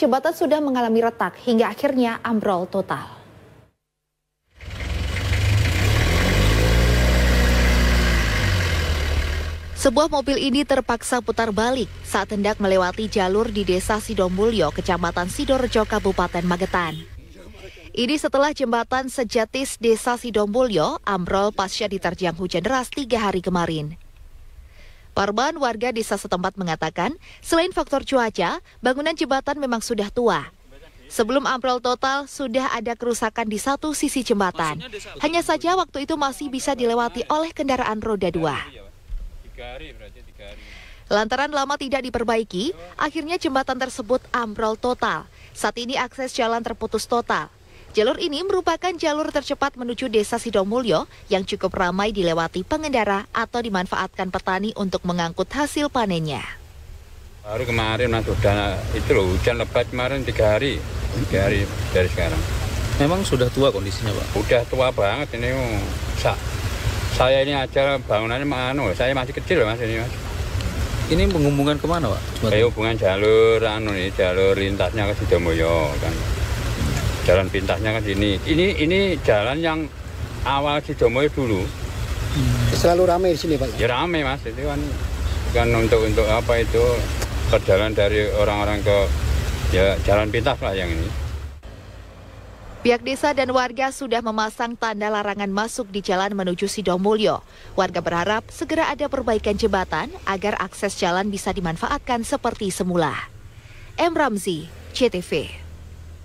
jembatan sudah mengalami retak hingga akhirnya ambrol total. Sebuah mobil ini terpaksa putar balik saat hendak melewati jalur di Desa Sidomulyo, Kecamatan Sidorejo, Kabupaten Magetan. Ini setelah jembatan sejatis Desa Sidomulyo ambrol pasca diterjang hujan deras tiga hari kemarin. Parban warga desa setempat mengatakan, selain faktor cuaca, bangunan jembatan memang sudah tua. Sebelum ambrol total, sudah ada kerusakan di satu sisi jembatan. Hanya saja waktu itu masih bisa dilewati oleh kendaraan roda dua. Lantaran lama tidak diperbaiki, akhirnya jembatan tersebut ambrol total. Saat ini akses jalan terputus total. Jalur ini merupakan jalur tercepat menuju Desa Sidomulyo yang cukup ramai dilewati pengendara atau dimanfaatkan petani untuk mengangkut hasil panennya. Baru kemarin mas udah itu loh hujan lebat kemarin tiga hari, tiga hari dari sekarang. Memang sudah tua kondisinya pak? Udah tua banget ini. Sak saya ini aja bangunannya anu, saya masih kecil mas ini mas. Ini menghubungkan ke mana pak? Kayak hubungan jalur anu nih, jalur lintasnya ke Sidomoyo kan. Jalan pintasnya kan sini. Ini ini jalan yang awal Sidomoyo dulu. Hmm. Selalu ramai di sini pak? Ya ramai mas, itu kan kan untuk untuk apa itu perjalanan dari orang-orang ke ya jalan pintas lah yang ini. Pihak desa dan warga sudah memasang tanda larangan masuk di jalan menuju Sidomulyo. Warga berharap segera ada perbaikan jembatan agar akses jalan bisa dimanfaatkan seperti semula. M. Ramzi, CTV.